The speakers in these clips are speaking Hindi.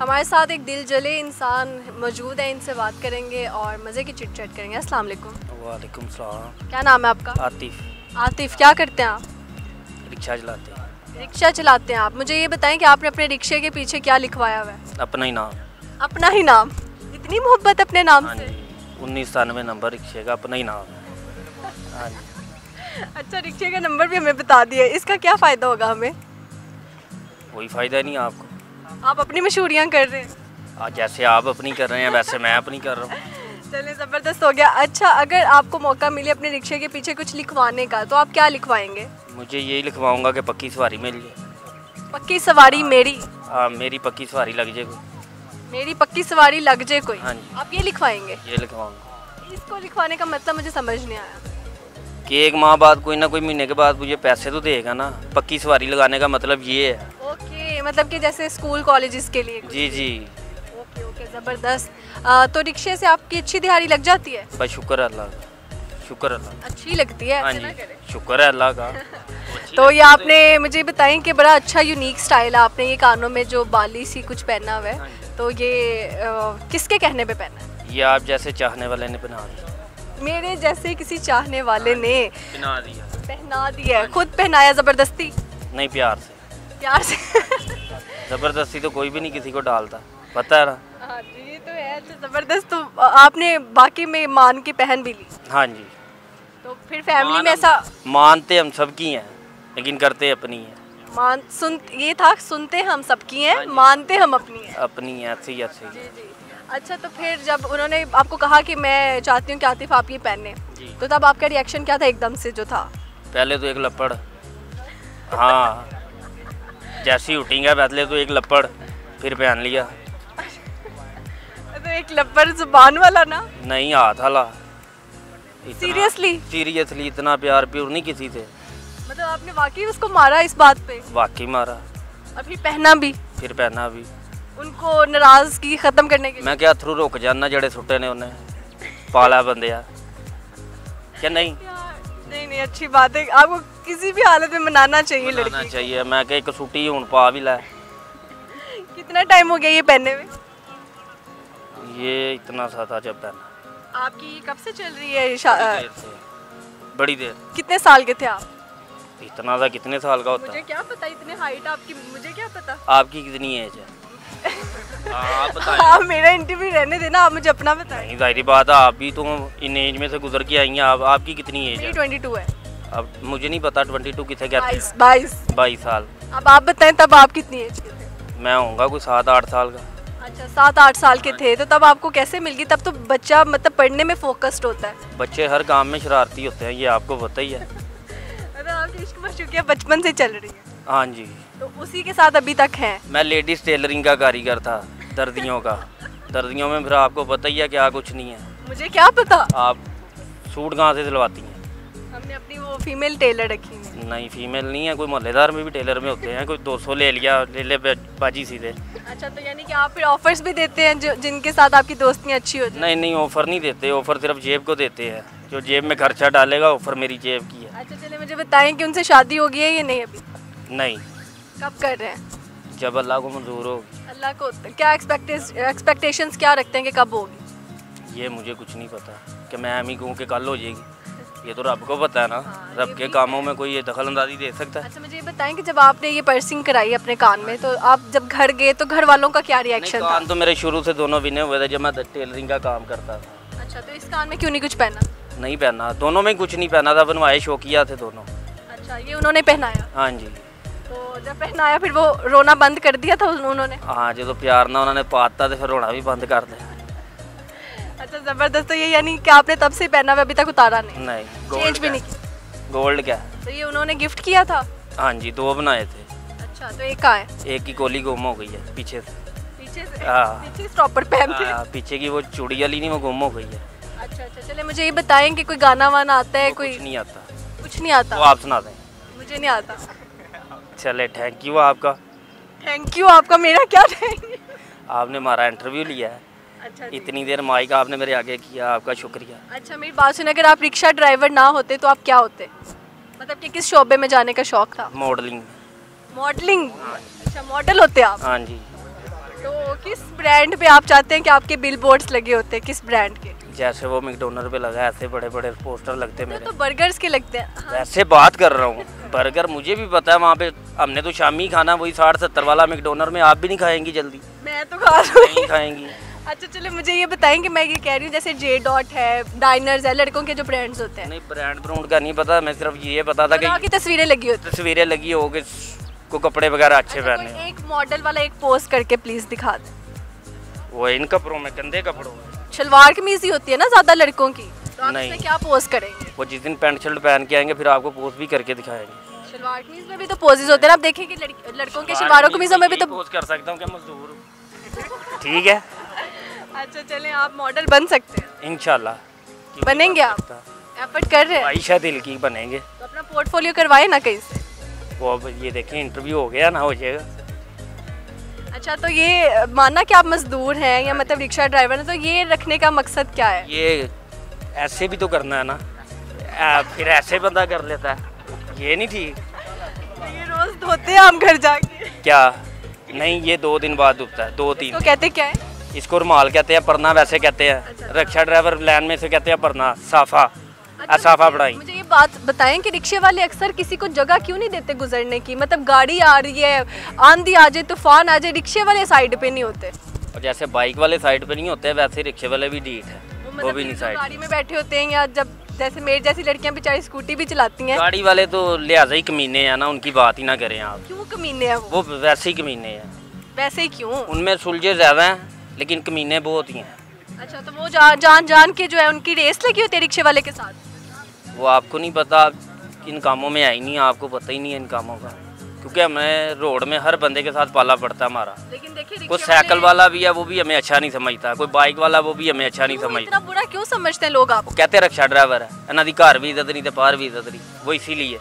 हमारे साथ एक दिल जले इंसान मौजूद है इनसे बात करेंगे और मज़े की चिट चैट करेंगे। अस्सलाम वालेकुम। वालेकुम सलाम। क्या नाम है आपका? आतिफ। आतिफ क्या करते हैं आप? रिक्शा चलाते हैं। रिक्शा चलाते हैं आप। मुझे ये बताएँ कि आपने अपने रिक्शे के पीछे क्या लिखवाया हुआ है? अपना ही नाम। अपना ही नाम? इतनी मोहब्बत अपने नाम हाँ से उन्नीस सतानवे नंबर रिक्शे का अपना ही नाम है। हाँ अच्छा रिक्शे का नंबर भी हमें बता दिया इसका क्या फ़ायदा होगा हमें? कोई फ़ायदा नहीं आपको आप अपनी मशहूरियाँ कर रहे हैं। जैसे आप अपनी कर रहे हैं वैसे मैं अपनी कर रहा हूँ। चलिए ज़बरदस्त हो गया। अच्छा अगर आपको मौका मिले अपने रिक्शे के पीछे कुछ लिखवाने का तो आप क्या लिखवाएँगे? मुझे यही लिखवाऊँगा कि पक्की सवारी मिल जाए पक्की सवारी आ, मेरी? हाँ मेरी पक्की सवारी लग जाए कोई। मेरी पक्की सवारी लग जाए कोई? हाँ जी। आप ये लिखवाएँगे? ये लिखवाऊँगा। इसको लिखवाने का मतलब मुझे समझ नहीं आया। कि एक माह बाद कोई ना कोई महीने के बाद मुझे पैसे तो देगा ना। पक्की सवारी लगाने का मतलब ये है। मतलब कि जैसे स्कूल कॉलेजेस के लिए जी जी। ओके ओके ज़बरदस्त। तो रिक्शे से आपकी अच्छी दिहाड़ी लग जाती है? बस शुक्र अल्लाह का। शुक्र अल्लाह अच्छी लगती है हाँ जी शुक्र है अल्लाह का। तो ये आपने मुझे बताएँ कि बड़ा अच्छा यूनिक स्टाइल है आपने ये कानों में जो बाली सी कुछ पहना हुआ हाँ। है तो ये किसके कहने पे पहना है? ये आप जैसे चाहने वाले ने बना दिया। मेरे जैसे किसी चाहने वाले ने बना दिया। पहना दिया खुद पहनाया ज़बरदस्ती? नहीं प्यार से। प्यार से। ज़बरदस्ती तो कोई भी नहीं किसी को डालता। पता है ना? हाँ जी ये तो है अच्छा ज़बरदस्त तो आपने बाकी में मान के पहन भी ली। हाँ जी। तो फिर फैमिली में ऐसा मानते हम सबकी हैं लेकिन करते अपनी हैं। मान सुन ये था सुनते हम सबकी हैं हाँ मानते हम अपनी हैं। अपनी हैं ऐसे ही ऐसे जी जी। अच्छा तो फिर जब उन्होंने आपको कहा कि मैं चाहती हूँ कि आतिफ आप ये पहने तो तब आपका रिएक्शन क्या था एकदम से जो था? पहले तो एक लपड़। हाँ। जैसे ही उठेंगे पहले तो एक लपड़ फिर पहन लिया। तो एक लब्बर ज़ुबान वाला ना? नहीं हाथ हला सीरियसली सीरियसली इतना प्यार प्योर नहीं किसी से। मतलब आपने वाकई उसको मारा इस बात पे? वाकई मारा। और फिर पहना भी? फिर पहना भी। उनको नाराज़गी खत्म करने के मैं क्या थ्रू रुक जाना जड़े सुट्टे ने उन्हें? पाला बंदे क्या नहीं? नहीं नहीं अच्छी बात है। आपको किसी भी हालत में मनाना चाहिए बनाना लड़की चाहिए। मैं क्या एक सूटी हूँ पा भी ला। कितना टाइम हो गया ये पहनने में? ये इतना सा था जब पहना। आपकी ये कब से चल रही है देर से। बड़ी देर। कितने साल के थे आप? इतना सा कितने साल का होता? मुझे क्या पता इतने हाइट आपकी मुझे क्या पता? आपकी कितनी एज है? हाँ, आप बताएँ आप मेरा इंटरव्यू रहने देना आप मुझे अपना बताएँ। नहीं ज़ाहिर बात है आप भी तो इन एज में से गुजर के आई हैं आप आपकी कितनी एज है? ट्वेंटी टू है। अब मुझे नहीं पता ट्वेंटी टू किसे कहते बाईस बाईस। बाईस साल। अब आप बताएँ तब आप कितनी एज के थे? मैं होऊँगा कोई सात आठ साल का। अच्छा सात आठ साल के थे तो तब आपको कैसे मिल गई? तब तो बच्चा मतलब पढ़ने में फोकस्ड होता है। बच्चे हर काम में शरारती होते हैं ये आपको पता ही है। मतलब आपकी इश्क मशूकियाँ बचपन से चल रही है। हाँ जी। तो उसी के साथ अभी तक है? मैं लेडीज़ टेलरिंग का कारीगर था दर्दियों का। दर्दियों में फिर आपको पता ही है क्या कुछ नहीं है। मुझे क्या पता? आप सूट कहाँ से सिलवाती हैं? हमने अपनी वो फीमेल टेलर रखी है। नहीं फीमेल नहीं है कोई मोहल्लेदार में भी टेलर में होते हैं कोई 200 ले लिया ले ले बाजी सीधे। अच्छा तो यानी कि आप फिर ऑफर्स भी देते हैं जो जिनके साथ आपकी दोस्तियाँ अच्छी हो जाए? नहीं नहीं ऑफ़र नहीं देते ऑफ़र सिर्फ़ जेब को देते हैं। जो जेब में खर्चा डालेगा ऑफ़र मेरी जेब की है। अच्छा चलिए मुझे बताएँ कि उनसे शादी हो गई है या नहीं अभी? नहीं। कब कर रहे हैं? जब अल्लाह को मंजूर होगी अल्लाह को क्या एक्सपेक्टेशंस क्या रखते हैं कि कब होगी? ये मुझे कुछ नहीं पता कि मैं हम ही कहूँ कि कल हो जाएगी। ये तो रब को पता है ना। हाँ, रब के कामों में कोई ये दखल अंदाजी दे सकता है। अच्छा मुझे ये बताएँ कि जब आपने ये पर्सिंग कराई अपने कान में तो आप जब घर गए तो घर वालों का क्या रिएक्शन था? कान तो मेरे शुरू से दोनों बिने हुए थे जब मैं टेलरिंग का काम करता था। अच्छा तो इस कान में क्यों नहीं कुछ पहना? नहीं पहना दोनों में कुछ नहीं पहना था बनवाए शौकिया थे दोनों। अच्छा ये उन्होंने पहनाया? हाँ जी। तो जब पहनाया फिर वो रोना बंद कर दिया था उन्होंने? हाँ जो तो प्यार ना उन्होंने पाता तो फिर रोना भी बंद कर दिया। अच्छा ज़बरदस्त। तो ये यानी कि आपने तब से पहना हुआ अभी तक उतारा नहीं? नहीं चेंज भी नहीं किया। गोल्ड क्या? तो ये उन्होंने गिफ्ट किया था? हाँ जी दो बनाए थे। अच्छा तो एक कहाँ है? एक की कोली गुम हो गई है पीछे से। पीछे से? हाँ। पीछे स्टॉपर पहनते हैं हाँ, पीछे की वो चूड़ी वाली नहीं वो गुम हो गई है। अच्छा अच्छा चले मुझे ये बताएँ कि कोई गाना वाना आता है कोई कुछ नहीं आता। कुछ नहीं वो आता आप सुना दें। मुझे नहीं आता। चले थैंक यू आपका। थैंक यू आपका मेरा क्या थैंक आपने हमारा इंटरव्यू लिया है। अच्छा इतनी देर माइक आपने मेरे आगे किया आपका शुक्रिया। अच्छा मेरी बात सुन अगर आप रिक्शा ड्राइवर ना होते तो आप क्या होते? मतलब कि किस शोबे में जाने का शौक था? मॉडलिंग। मॉडलिंग? अच्छा मॉडल होते आप? हाँ जी। तो किस ब्रांड पे आप चाहते हैं कि आपके बिल बोर्ड्स लगे होते हैं किस ब्रांड के? जैसे वो मैकडोनल्ड पे लगा ऐसे बड़े बड़े पोस्टर लगते ये मेरे। तो बर्गर्स के लगते हैं। हाँ, वैसे बात कर रहा हूँ बर्गर मुझे भी पता है वहाँ पे हमने तो शामी खाना वही साठ सत्तर वाला मैकडोनल्ड में आप भी नहीं खाएँगी जल्दी। मैं तो खा रही नहीं खाएँगी। अच्छा चलो मुझे ये बताएँ कि मैं ये कह रही हूँ जैसे जे डॉट है डाइनर्स है लड़कों के जो ब्रांड्स होते हैं। नहीं ब्रांड ब्रांड का नहीं पता मैं सिर्फ़ ये पता था कि तस्वीरें लगी होती तस्वीरें लगी हो कि को कपड़े वगैरह अच्छे अच्छा, पहने एक मॉडल वाला एक पोस्ट करके प्लीज़ दिखा दें। वो इन कपड़ों में गंदे कपड़ों में। शलवार कमीज ही होती है ना ज़्यादा लड़कों की? तो नहीं। क्या पोस्ट करेंगे? वो जिस दिन पैंट शर्ट पहन के आएँगे फिर आपको पोस्ट भी करके दिखाएँगे। शलवार कमीज में भी तो पोजेज होते हैं आप देखेंगे लड़कों के शलवारों कमीजों में भी तो पोस्ट कर सकता हूँ क्या मजदूर ठीक है? अच्छा चलें आप मॉडल बन सकते हैं। इनशाला बनेंगे आप? एफर्ट कर रहे हैं? आयशा दिल की बनेंगे। तो अपना पोर्टफोलियो करवाए ना कहीं से। वो अब ये देखें इंटरव्यू हो गया ना हो जाएगा। अच्छा तो ये माना कि आप मजदूर हैं या मतलब रिक्शा ड्राइवर हैं तो ये रखने का मकसद क्या है? ये ऐसे भी तो करना है ना। आ, फिर ऐसे बंदा कर लेता है। ये नहीं ठीक। तो ये रोज धोते हैं हम घर जाके। क्या? नहीं ये दो दिन बाद डूबता है दो तीन तो कहते क्या है? इसको रुमाल कहते हैं परना वैसे कहते हैं। रिक्शा ड्राइवर लाइन में से कहते हैं परना साफा। आ, साफा पढ़ाई। मुझे ये बात बताएँ कि रिक्शे वाले अक्सर किसी को जगह क्यों नहीं देते गुजरने की? मतलब गाड़ी आ रही है आंधी आ जाए तूफ़ान आ जाए रिक्शे वाले साइड पे नहीं होते। और जैसे बाइक वाले साइड पे नहीं होते वैसे रिक्शे वाले भी डीट है। वो मतलब भी नहीं साइड। गाड़ी में बैठे होते हैं या जब जैसे मेरी जैसी लड़कियाँ बेचारी स्कूटी भी चलाती हैं। गाड़ी वाले तो लिहाजा ही कमीने हैं ना उनकी बात ही ना करें आप। क्यों कमीने हैं वो? वो वैसे ही कमीने हैं। वैसे ही क्यों? उनमें सुलझे ज़्यादा हैं। लेकिन कमीने बहुत ही हैं। अच्छा तो वो जा, जान जान के जो है उनकी रेस लगी होती है रिक्शे वाले के साथ? वो आपको नहीं पता इन कामों में आई नहीं आपको पता ही नहीं है इन कामों का। क्योंकि हमें रोड में हर बंदे के साथ पाला पड़ता है हमारा। लेकिन देखिए कोई साइकिल वाला भी है वो भी हमें अच्छा नहीं समझता। कोई बाइक वाला वो भी हमें अच्छा नहीं समझता। इतना बुरा क्यों समझते हैं लोग आप? कहते रक्षा ड्राइवर है। इन्हों की घर भी इज़्ज़त नहीं तो बाहर भी इज़्ज़त नहीं। वो इसीलिए।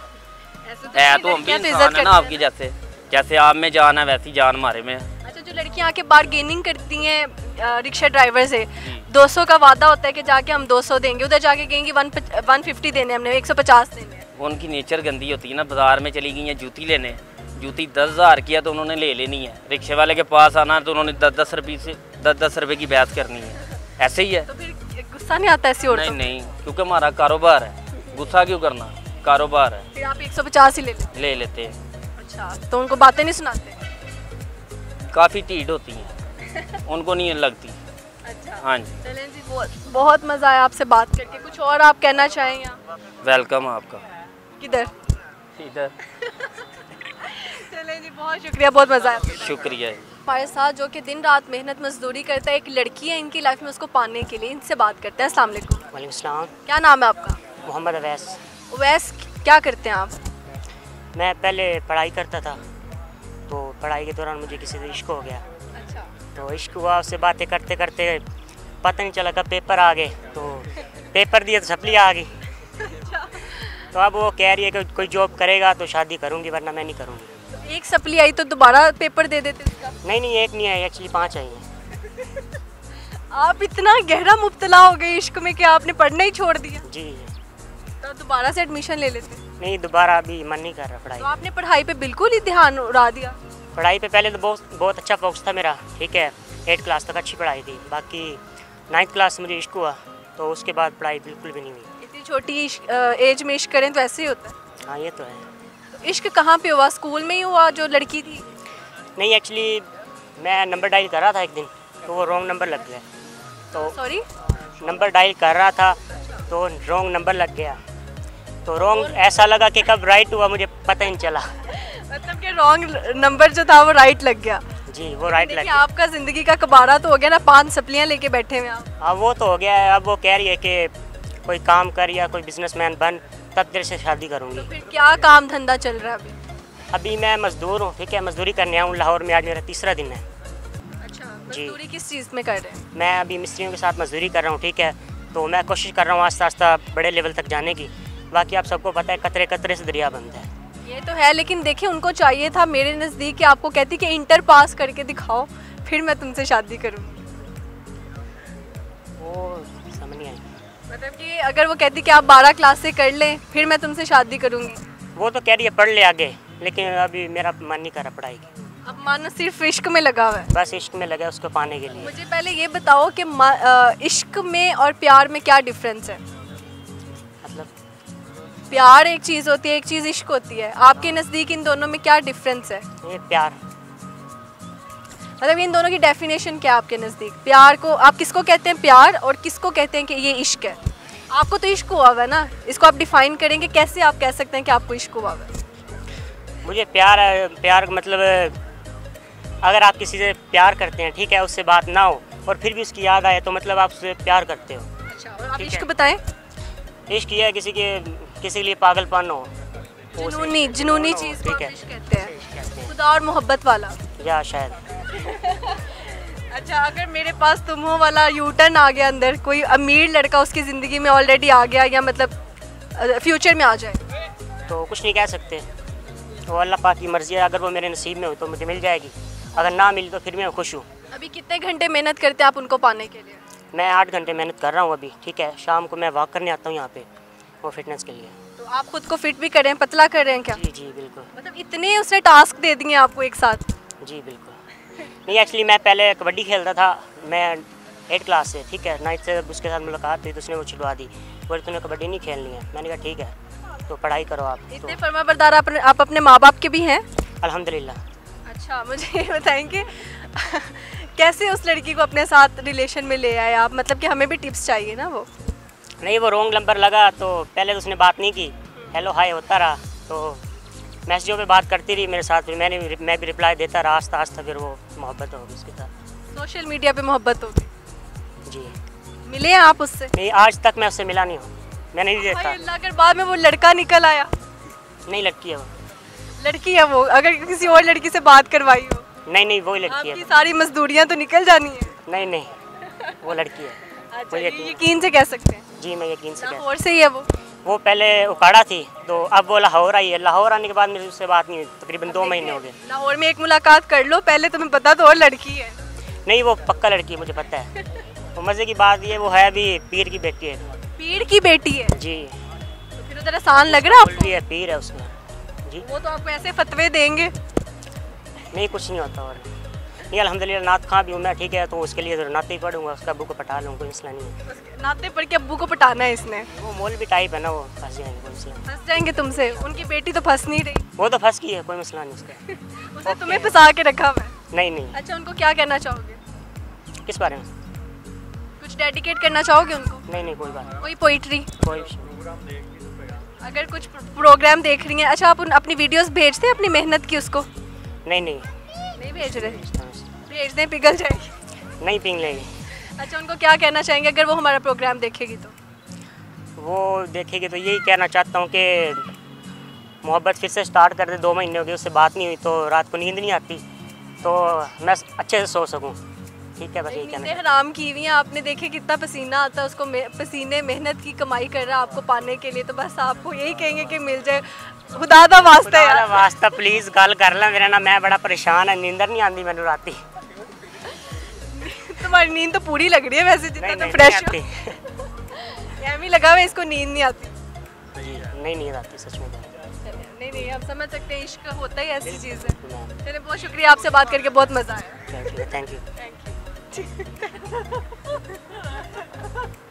है तो हम भी तो इंसान है ना आपकी जैसे। जैसे आप में जान है वैसी जान हमारे में है। लड़कियाँ आके बार्गेनिंग करती हैं रिक्शा ड्राइवर से। 200 का वादा होता है कि जाके हम 200 देंगे। उधर जाके कहेंगे वन वन फिफ्टी देने हमने 150 देने। उनकी नेचर गंदी होती है ना बाज़ार में चली गई हैं जूती लेने। जूती दस हज़ार की है तो उन्होंने ले लेनी है। रिक्शे वाले के पास आना है तो उन्होंने दस दस रुपये से दस दस रुपये की बहस करनी है। ऐसे ही है। तो फिर गुस्सा नहीं आता ऐसी नहीं नहीं क्योंकि हमारा कारोबार है। गुस्सा क्यों करना? कारोबार है। फिर आप 150 ही ले लेते। ले लेते हैं। अच्छा तो उनको बातें नहीं सुनाते? काफ़ी टीट होती हैं। उनको नहीं लगती। अच्छा। हाँ जी। चलें जी बहुत बहुत मज़ा आया आपसे बात करके। कुछ और आप कहना चाहें वेलकम आपका। किधर? इधर। चलें जी बहुत शुक्रिया बहुत मज़ा आया। शुक्रिया। हमारे साथ जो कि दिन रात मेहनत मजदूरी करता है एक लड़की है इनकी लाइफ में उसको पाने के लिए इनसे बात करते हैं। अस्सलाम वालेकुम। वालेकुम क्या नाम है आपका? मोहम्मद अवैस। अवैस क्या करते हैं आप? मैं पहले पढ़ाई करता था। पढ़ाई के दौरान मुझे किसी से इश्क हो गया। अच्छा। तो इश्क हुआ उससे बातें करते करते पता नहीं चला कब पेपर आ गए तो पेपर दिए तो सप्ली आ गई। तो अब वो कह रही है कि कोई जॉब करेगा तो शादी करूँगी वरना मैं नहीं करूँगी। तो एक सप्ली आई तो दोबारा पेपर दे देते नहीं नहीं एक नहीं आई एक्चुअली पाँच आई हैं। आप इतना गहरा मुबतला हो गए इश्क में कि आपने पढ़ना ही छोड़ दिया। जी। तो दोबारा से एडमिशन ले लेते। नहीं दोबारा अभी मन नहीं कर रहा पढ़ाई तो आपने पढ़ाई पे बिल्कुल ही ध्यान उड़ा दिया। पढ़ाई पे पहले तो बहुत बहुत अच्छा फोकस था मेरा ठीक है? एट क्लास तक अच्छी पढ़ाई थी। बाकी नाइन्थ क्लास से मुझे इश्क हुआ तो उसके बाद पढ़ाई बिल्कुल भी नहीं हुई। इतनी छोटी एज में इश्क करें तो ऐसे ही होता है। हाँ ये तो है। तो इश्क कहाँ पे हुआ? स्कूल में ही हुआ जो लड़की थी? नहीं एक्चुअली मैं नंबर डायल कर रहा था एक दिन तो वो रॉन्ग नंबर लग गया। तो सॉरी नंबर डायल कर रहा था तो रॉन्ग नंबर लग गया। तो रॉन्ग ऐसा लगा कि कब राइट हुआ मुझे पता ही नहीं चला। मतलब कि रॉन्ग नंबर जो था वो राइट लग गया। जी वो राइट लग गया। आपका ज़िंदगी का कबाड़ा तो हो गया ना पाँच सप्लियाँ लेके बैठे हुए आप। अब वो तो हो गया है। अब वो कह रही है कि कोई काम कर या कोई बिजनेसमैन बन तब तेरे से शादी करूँगी। तो फिर क्या काम धंधा चल रहा है अभी? अभी मैं मज़दूर हूँ ठीक है? मज़दूरी करने आऊँ लाहौर में आज मेरा तीसरा दिन है। अच्छा जी। मजदूरी किस चीज़ में कर रहे हैं? मैं अभी मिस्त्रियों के साथ मजदूरी कर रहा हूँ ठीक है? तो मैं कोशिश कर रहा हूँ आस्ता आस्ता बड़े लेवल तक जाने की। बाकी आप सबको पता है कतरे कतरे से दरिया बनता है। ये तो है लेकिन देखिए उनको चाहिए था मेरे नज़दीक कि आपको कहती कि इंटर पास करके दिखाओ फिर मैं तुमसे शादी करूँगी। वो समझ नहीं आई। मतलब कि अगर वो कहती कि आप बारह क्लास से कर लें फिर मैं तुमसे शादी करूँगी। वो तो कह रही है पढ़ ले आगे लेकिन अभी मेरा मन नहीं कर रहा पढ़ाई की। अब मानो सिर्फ़ इश्क में लगा हुआ है। बस इश्क में लगा उसको पाने के लिए। मुझे पहले ये बताओ कि इश्क में और प्यार में क्या डिफरेंस है? प्यार एक चीज़ होती है एक चीज़ इश्क होती है। आपके नज़दीक इन दोनों में क्या डिफरेंस है? ये प्यार। मतलब इन दोनों की डेफिनेशन क्या है आपके नज़दीक? प्यार को आप किसको कहते हैं प्यार और किसको कहते हैं कि ये इश्क है? आपको तो इश्क हुआ हुआ है ना? इसको आप डिफाइन करेंगे कैसे आप कह सकते हैं कि आपको इश्क हुआ हुआ है? मुझे प्यार प्यार मतलब अगर आप किसी से प्यार करते हैं ठीक है उससे बात ना हो और फिर भी उसकी याद आए तो मतलब आप उससे प्यार करते हो। अच्छा और आप इश्क है। बताएँ। इश्क ये है किसी के किसी के लिए पागलपन हो। जुनूनी जुनूनी चीज़ ठीक है। कहते हैं। खुदा और मोहब्बत वाला। या शायद। अच्छा अगर मेरे पास तुम हो वाला यू टर्न आ गया अंदर कोई अमीर लड़का उसकी ज़िंदगी में ऑलरेडी आ गया या मतलब फ्यूचर में आ जाए। तो कुछ नहीं कह सकते। वो अल्लाह पाक की मर्ज़ी है अगर वो मेरे नसीब में हो तो मुझे मिल जाएगी। अगर ना मिली तो फिर मैं खुश हूँ। अभी कितने घंटे मेहनत करते हैं आप उनको पाने के लिए? मैं आठ घंटे मेहनत कर रहा हूँ अभी ठीक है। शाम को मैं वॉक करने आता हूँ यहाँ पे। वो फिटनेस के लिए। तो आप खुद को फिट भी कर रहे हैं पतला कर रहे हैं क्या? जी जी बिल्कुल। मतलब इतने उसने टास्क दे दिए आपको एक साथ। जी बिल्कुल। नहीं एक्चुअली मैं पहले कबड्डी खेलता था। मैं एट क्लास से ठीक है? नाइन्थ से उसके साथ मुलाकात हुई तो उसने वो छुड़वा दी। बोले तूने कबड्डी नहीं खेलनी है? मैंने कहा ठीक है। तो पढ़ाई करो आप। इतने तो फर्मा बरदार आप, आप अपने माँ बाप के भी हैं? अल्हम्दुलिल्लाह। अच्छा मुझे ये बताएँगे कैसे उस लड़की को अपने साथ रिलेशन में ले आए आप? मतलब कि हमें भी टिप्स चाहिए ना वो। नहीं वो रॉन्ग नंबर लगा तो पहले तो उसने बात नहीं की। हेलो हाय होता रहा। तो मैसेजों पे बात करती रही मेरे साथ फिर मैंने मैं भी रिप्लाई देता रहा आस्ता आस्ता फिर वो मोहब्बत हो गई उसके साथ। सोशल मीडिया पे मोहब्बत हो गई जी। मिले हैं आप उससे? नहीं आज तक मैं उससे मिला नहीं हूँ। मैंने नहीं देखा। अगर बाद में वो लड़का निकल आया। नहीं लड़की है वो। लड़की है वो। अगर किसी और लड़की से बात करवाई हो। नहीं नहीं वही लड़की है। सारी मजदूरियाँ तो निकल जानी है। नहीं नहीं वो लड़की है। अच्छा मुझे यकीन से कह सकते हैं। जी मैं यकीन से लाहौर से ही है वो? वो पहले उकाड़ा थी तो अब वो लाहौर आई है। लाहौर आने के बाद मेरी उससे बात नहीं हुई तकरीबन दो महीने हो गए। लाहौर में एक मुलाकात कर लो पहले तुम्हें पता तो और लड़की है। नहीं वो पक्का लड़की है मुझे पता है। वो मज़े की बात ये वो है अभी पीर की बेटी है। पीर की बेटी है? जी। तो फिर उधर आसान लग रहा है है पीर है उसमें। जी। वो तो आपको ऐसे फतवे देंगे। नहीं कुछ नहीं होता और। नहीं अल्हम्दुलिल्लाह नात खां भी हूँ मैं ठीक है तो उसके लिए नाते ही पढ़ूँगा उसका अबू को पटा लूँगा कोई मसला नहीं है। नाते पढ़ के अब्बू को पटाना है इसने। वो मोल भी टाइप है ना वो फंस जाएँगे कोई मसला फंस जाएँगे तुमसे उनकी बेटी तो फंस नहीं रही। वो तो फंस गई है कोई मसला नहीं उसका। उसने तुम्हें फंसा के रखा हुआ नहीं नहीं। अच्छा उनको क्या कहना चाहोगे? किस बारे में? कुछ डेडिकेट करना चाहोगे उनको? नहीं नहीं कोई बात कोई पोइट्री कोई अगर कुछ प्रोग्राम देख रही हैं अच्छा आप उन अपनी वीडियोस भेजते हैं अपनी मेहनत की उसको? नहीं नहीं। नहीं भेज रहे। भेज दें पिघल जाएगी। नहीं पिंग लेगी अच्छा उनको क्या कहना चाहेंगे? अगर वो हमारा प्रोग्राम देखेगी तो। वो देखेगी तो यही कहना चाहता हूँ कि मोहब्बत फिर से स्टार्ट कर दे दो महीने हो गए उससे बात नहीं हुई तो रात को नींद नहीं आती। तो मैं अच्छे से सो सकूँ। ठीक है बस यही कहना हराम की हुई है। आपने देखे कितना पसीना आता है उसको पसीने मेहनत की कमाई कर रहा है आपको पाने के लिए। तो बस आपको यही कहेंगे कि मिल जाए। खुदा दा वास्ता। है खुदा दा यार वास्ता प्लीज़ गल कर ला मेरा ना मैं बड़ा परेशान है नींदर नहीं आती मैंने राती। तुम्हारी नींद तो पूरी लग रही है वैसे जितना तो फ्रेश आती एम लगा हुआ इसको नींद नहीं आती। नहीं नींद आती सच में नहीं। नहीं हम समझ सकते हैं इश्क होता ही ऐसी चीज़ है। चलिए बहुत शुक्रिया आपसे बात करके बहुत मज़ा आया। Thank you thank you thank you